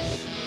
you